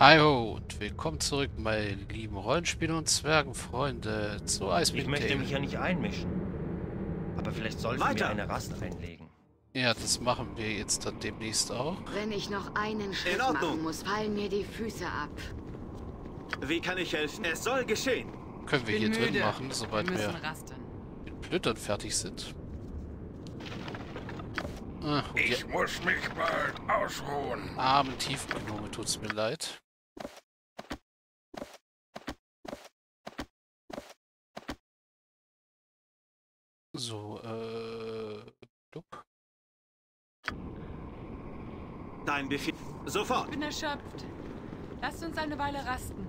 Hallo und willkommen zurück, meine lieben Rollenspieler und Zwergenfreunde zu Icewind Ich möchte mich ja nicht einmischen. Aber vielleicht sollten Weiter. wir eine Rast einlegen. Ja, das machen wir jetzt dann demnächst auch. Wenn ich noch einen Schritt Ordnung. machen muss, fallen mir die Füße ab. Wie kann ich helfen? Es soll geschehen. Können wir hier bin drin müde. machen, sobald wir wir mit Blüttern fertig sind. Die Ich muss mich bald ausruhen. armen Tiefengnome tut's mir leid. So, äh... Blub. Dein Befehl. Ich Sofort. bin erschöpft. Lasst uns eine Weile rasten.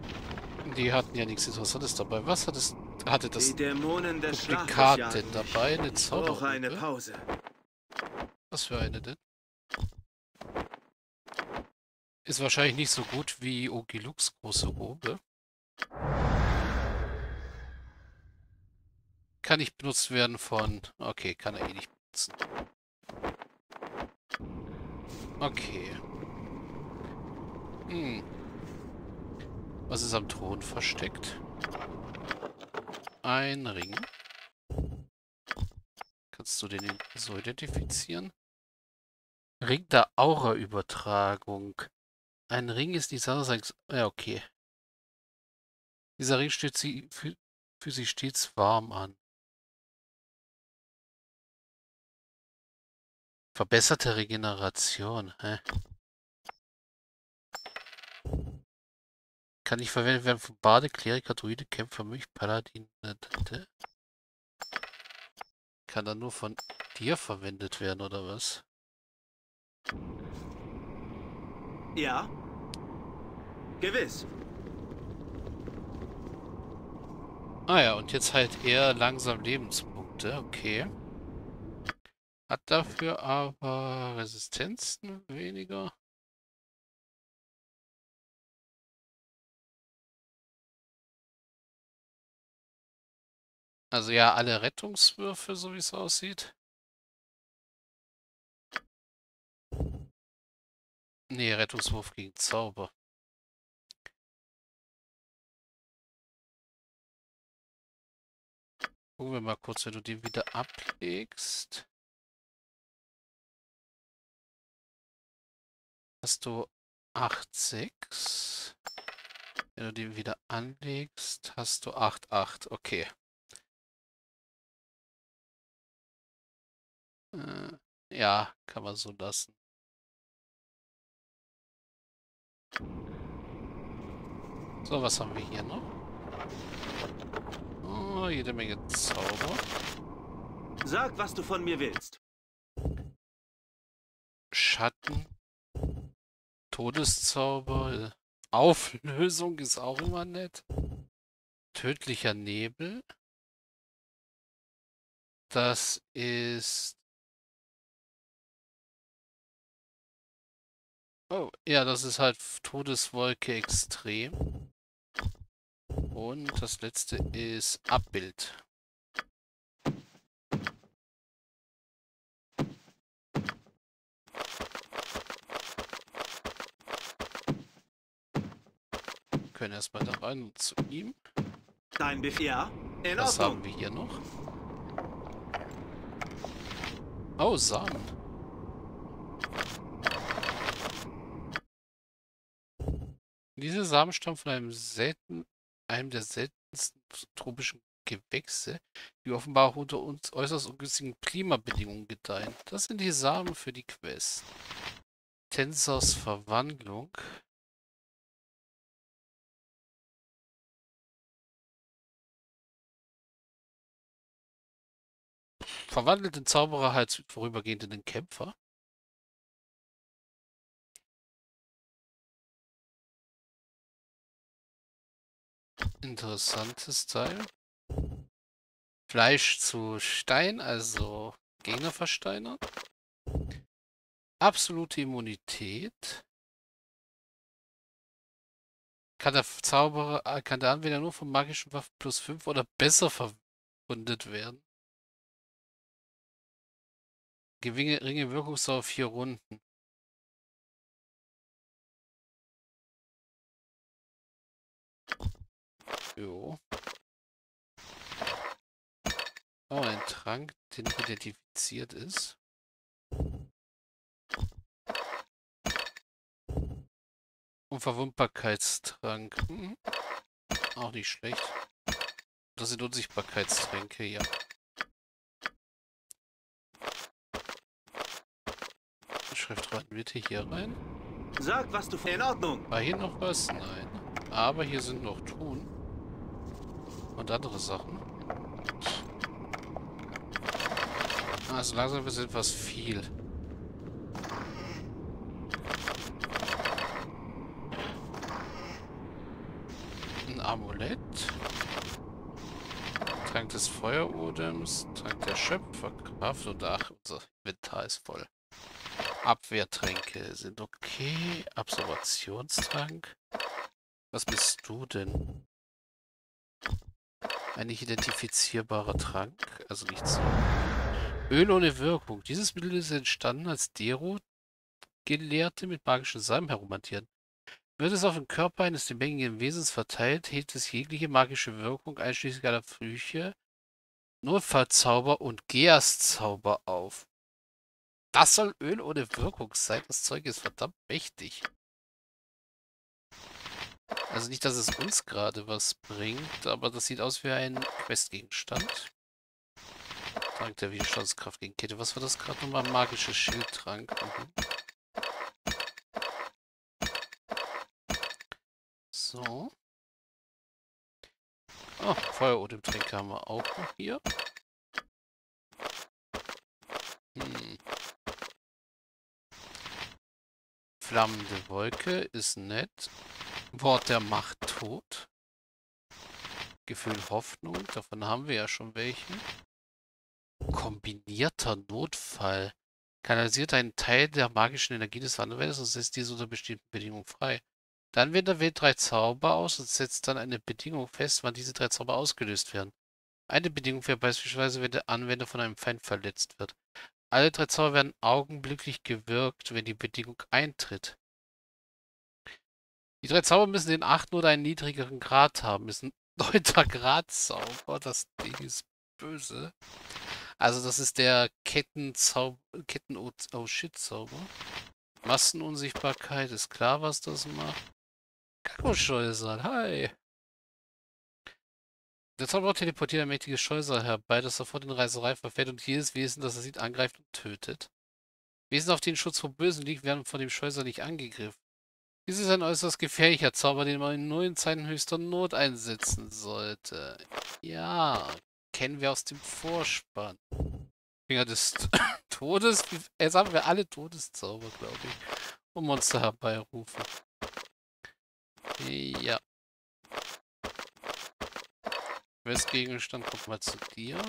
Die hatten ja nichts Interessantes dabei. Was hat es, hatte das Die Dämonen des Schlafes Duplikat denn dabei? Eine Ich brauche eine? Pause. Was für eine denn? Ist wahrscheinlich nicht so gut wie Ogilux große Robe. Kann nicht benutzt werden von... Okay, kann er eh nicht benutzen. Okay. Hm. Was ist am Thron versteckt? Ein Ring. Kannst du den so identifizieren? Ring der Aura-Übertragung. Ein Ring ist die Sache seines... Ja, okay. Dieser Ring steht sie für, für sie stets warm an. Verbesserte Regeneration, hä? Kann nicht verwendet werden von Bade, Kleriker, Druide, Kämpfer, Mönch, Paladin. äh, Kann dann nur von dir verwendet werden, oder was? Ja? Gewiss. Ah ja, und jetzt halt eher langsam Lebenspunkte, okay. Hat dafür aber Resistenzen weniger. Also ja, alle Rettungswürfe, so wie es aussieht. Nee, Rettungswurf gegen Zauber. Gucken wir mal kurz, wenn du den wieder ablegst. Hast du 8,6. Wenn du den wieder anlegst, hast du 8,8. Okay. Äh, ja, kann man so lassen. So, was haben wir hier noch? Oh, jede Menge Zauber. Sag, was du von mir willst. Schatten. Todeszauber. Auflösung ist auch immer nett. Tödlicher Nebel. Das ist... Oh, ja, das ist halt Todeswolke extrem. Und das letzte ist Abbild. Können erstmal da rein und zu ihm. Dein Befehl. Ja? In Was Ordnung. haben wir hier noch? Oh, Samen. Diese Samen stammen von einem selten, einem der seltensten tropischen Gewächse, die offenbar auch unter uns äußerst ungünstigen Klimabedingungen gedeihen. Das sind die Samen für die Quest. Tensors Verwandlung. Verwandelt den Zauberer halt vorübergehend in den Kämpfer. Interessantes Teil. Fleisch zu Stein, also Gegner versteinern. Absolute Immunität. Kann der Zauberer, äh, kann der Anwender nur von magischen Waffen plus 5 oder besser verwundet werden. Geringe Wirkungsdauer vier Runden. Jo. Oh, ein Trank, nicht identifiziert ist. Unverwundbarkeitstrank. Hm. Auch nicht schlecht. Das sind Unsichtbarkeitstränke, ja. Schriftraten bitte hier rein. Sag, was du... In Ordnung. War hier noch was? Nein. Aber hier sind noch Truhen. Und andere Sachen. Also langsam wird es etwas viel. Ein Amulett. Trank des Feuerodems. Trank der Schöpferkraft. Und ach, unser Inventar ist voll. Abwehrtränke sind okay. Absorptionstrank. Was bist du denn? Ein nicht identifizierbarer Trank. Also nichts. Öl ohne Wirkung. Dieses Mittel ist entstanden, als Dero-Gelehrte mit magischen Salben herumhantieren. Wird es auf den Körper eines lebendigen Wesens verteilt, hebt es jegliche magische Wirkung, einschließlich aller Flüche, Notfallzauber und Geastzauber auf. Das soll Öl ohne Wirkung sein. Das Zeug ist verdammt mächtig. Also nicht, dass es uns gerade was bringt, aber das sieht aus wie ein Questgegenstand. Trank der Widerstandskraft gegen Kette. Was war das gerade nochmal? Magisches Schildtrank. Mhm. So. Oh, Feuerodemtränke haben wir auch noch hier. Flammende Wolke ist nett. Wort der Macht tot. Gefühl Hoffnung, davon haben wir ja schon welche. Kombinierter Notfall. Kanalisiert einen Teil der magischen Energie des Anwenders und setzt diese unter bestimmten Bedingungen frei. Der Anwender wählt drei Zauber aus und setzt dann eine Bedingung fest, wann diese drei Zauber ausgelöst werden. Eine Bedingung wäre beispielsweise, wenn der Anwender von einem Feind verletzt wird. Alle drei Zauber werden augenblicklich gewirkt, wenn die Bedingung eintritt. Die drei Zauber müssen den achten oder einen niedrigeren Grad haben. Ist ein 9. Grad Zauber. Das Ding ist böse. Also das ist der Kettenzauber, Ketten oh, oh shit Zauber. Massenunsichtbarkeit, ist klar, was das macht. Kakoscheusal, hi. Der Zauberer teleportiert ein mächtiges Scheusal herbei, das sofort in Reiserei verfällt und jedes Wesen, das er sieht, angreift und tötet. Wesen, auf denen Schutz vor Bösen liegt, werden von dem Scheusal nicht angegriffen. Dies ist ein äußerst gefährlicher Zauber, den man in neuen Zeiten höchster Not einsetzen sollte. Ja, kennen wir aus dem Vorspann. Finger des Todes. Jetzt haben wir alle Todeszauber, glaube ich. Und Monster herbeirufen. Ja. Questgegenstand kommt mal zu dir.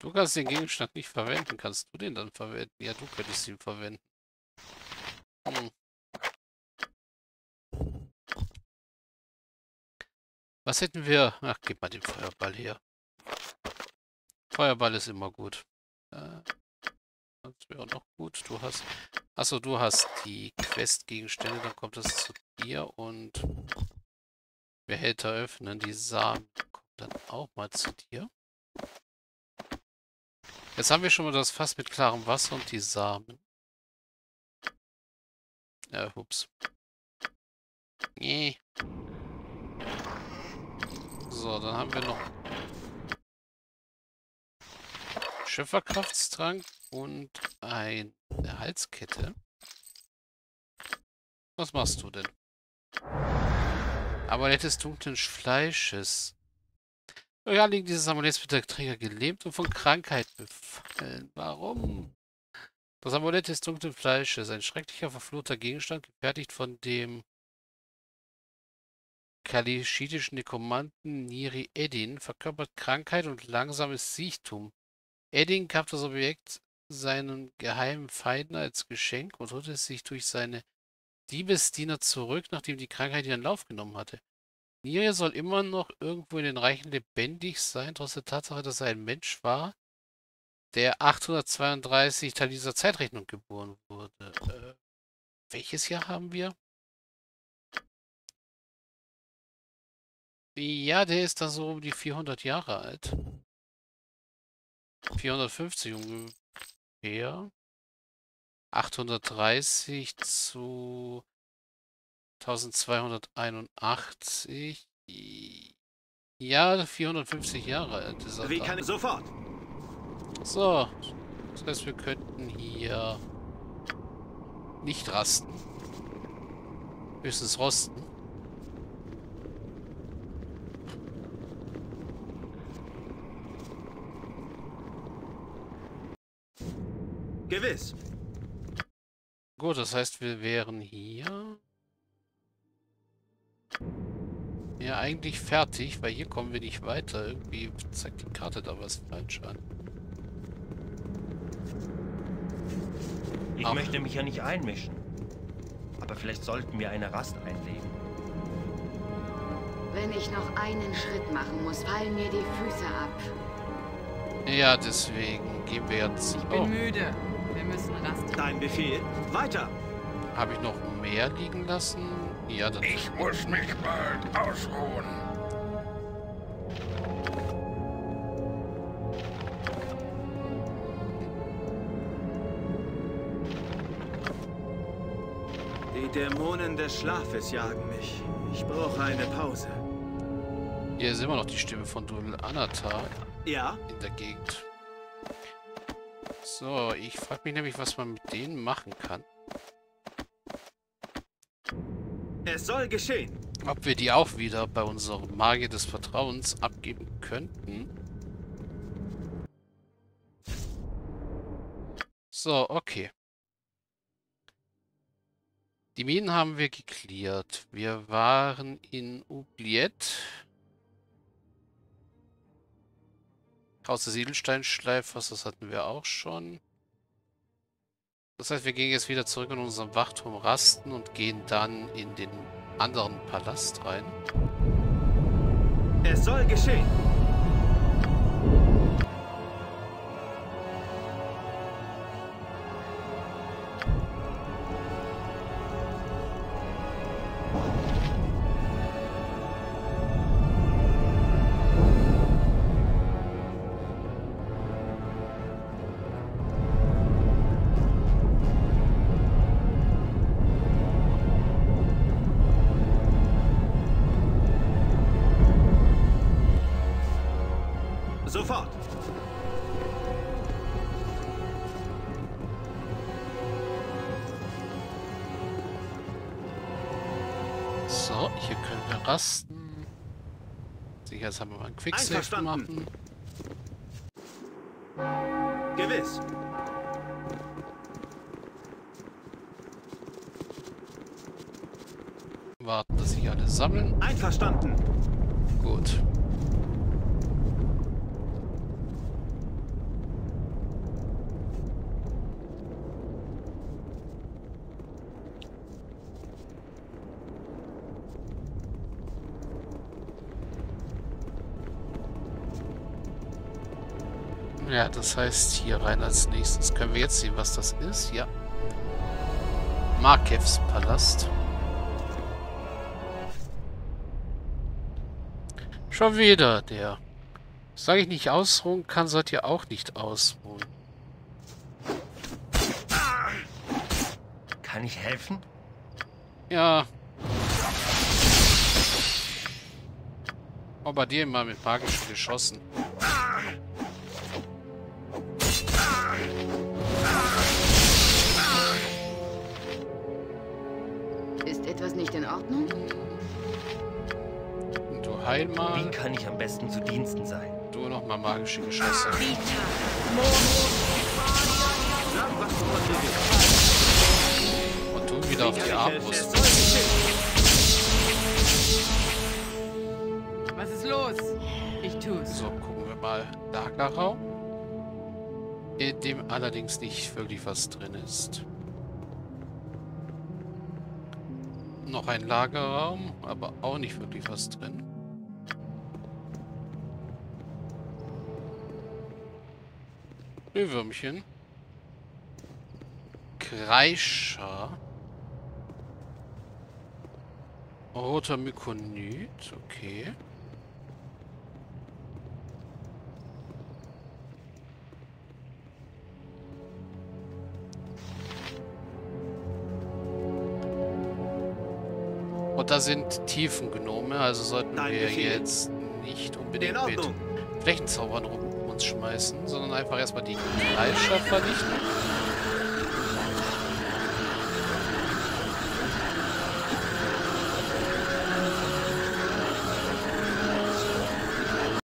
Du kannst den Gegenstand nicht verwenden. Kannst du den dann verwenden? Ja, du könntest ihn verwenden. Hm. Was hätten wir? Ach, gib mal den Feuerball her. Feuerball ist immer gut. Äh, das wäre noch gut. Du hast. Achso, du hast die Quest-Gegenstände, dann kommt es zu dir und Behälter öffnen. Die Samen kommen dann auch mal zu dir. Jetzt haben wir schon mal das Fass mit klarem Wasser und die Samen. Ja, hups. Nee. So, dann haben wir noch Schöpferkraftstrank und eine Halskette. Was machst du denn? Amulett des dunklen Fleisches. Ja, liegen dieses Amulett wird der Träger gelähmt und von Krankheit befallen. Warum? Das Amulett des dunklen Fleisches, ein schrecklicher, verfluchter Gegenstand, gefertigt von dem kalischitischen Nekromanten Niri Eddin verkörpert Krankheit und langsames Siechtum. Eddin gab das Objekt seinen geheimen Feinden als Geschenk und holte es sich durch seine Diebesdiener zurück, nachdem die Krankheit ihren Lauf genommen hatte. Niri soll immer noch irgendwo in den Reichen lebendig sein, trotz der Tatsache, dass er ein Mensch war, der 832 Teil dieser Zeitrechnung geboren wurde. Äh, welches Jahr haben wir? Ja, der ist da so um die 400 Jahre alt. 450 ungefähr. 830 zu 1281. Ja, 450 Jahre alt ist er Wie kann ich sofort? So, das heißt, wir könnten hier nicht rasten. Höchstens rosten. Gewiss. Gut, das heißt, wir wären hier. Ja, eigentlich fertig, weil hier kommen wir nicht weiter. Irgendwie zeigt die Karte da was falsch an. Ich Ach. möchte mich ja nicht einmischen. Aber vielleicht sollten wir eine Rast einlegen. Wenn ich noch einen Schritt machen muss, fallen mir die Füße ab. Ja, deswegen gehen wir jetzt. Ich bin Oh, müde. Wir müssen rasten. Dein Befehl. Weiter. habe ich noch mehr liegen lassen? Ja, dann. Ich muss mich bald ausruhen. Die Dämonen des Schlafes jagen mich. Ich brauche eine Pause. Hier ist immer noch die Stimme von Dudel Anatar Ja? in der Gegend. So, ich frage mich nämlich, was man mit denen machen kann. Es soll geschehen. Ob wir die auch wieder bei unserem Magier des Vertrauens abgeben könnten. So, okay. Die Minen haben wir geklärt. Wir waren in Oubliette. Haus des Edelsteinschleifers, das hatten wir auch schon. Das heißt, wir gehen jetzt wieder zurück in unseren Wachturm rasten und gehen dann in den anderen Palast rein. Es soll geschehen. Rasten. Sicher, jetzt haben wir mal einen Quicksave machen. Gewiss. Warten, dass sich alle sammeln. Einverstanden. Gut. Ja, das heißt hier rein als nächstes. Können wir jetzt sehen, was das ist? Ja. Markevs Palast. Schon wieder der. Sag ich nicht ausruhen kann, sollt ihr auch nicht ausruhen. Kann ich helfen? Ja. Oh, bei dir mal mit magischen Geschossen. Heil Wie mal. kann ich am besten zu Diensten sein? Du nochmal magische Geschosse. Und du wieder auf die Armbrust. Was ist los? Ich tu's. So, gucken wir mal. Lagerraum. In dem allerdings nicht wirklich was drin ist. Noch ein Lagerraum, aber auch nicht wirklich was drin. Glühwürmchen. Kreischer. Roter Mykonid, okay. Und da sind Tiefengnome, also sollten Dein wir Befehl. jetzt nicht unbedingt In mit. Flächenzaubern rum schmeißen, sondern einfach erstmal die Leidenschaft vernichten.